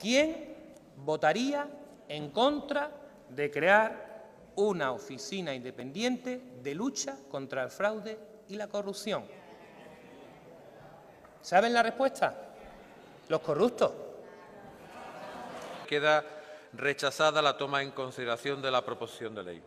¿Quién votaría en contra de crear una oficina independiente de lucha contra el fraude y la corrupción? ¿Saben la respuesta? Los corruptos. Queda rechazada la toma en consideración de la proposición de ley.